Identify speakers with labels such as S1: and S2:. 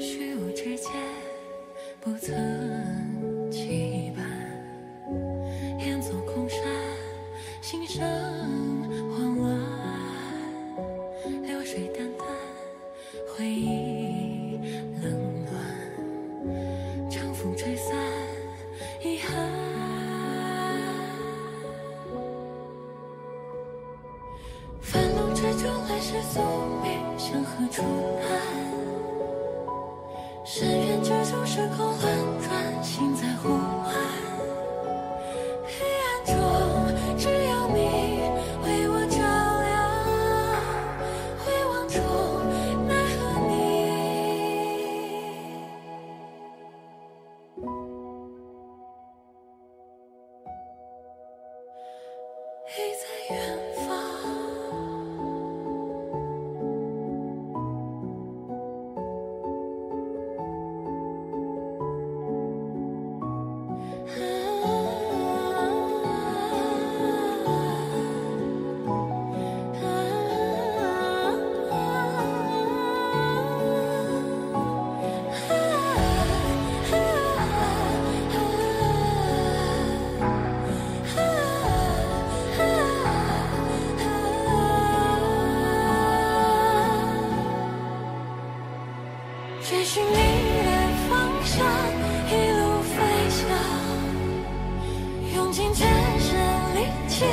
S1: 虚无之间，不曾羁绊；烟阻空山，心生慌乱。流水淡淡，回忆。还在远方。寻你的方向，一路飞翔，用尽全身力气。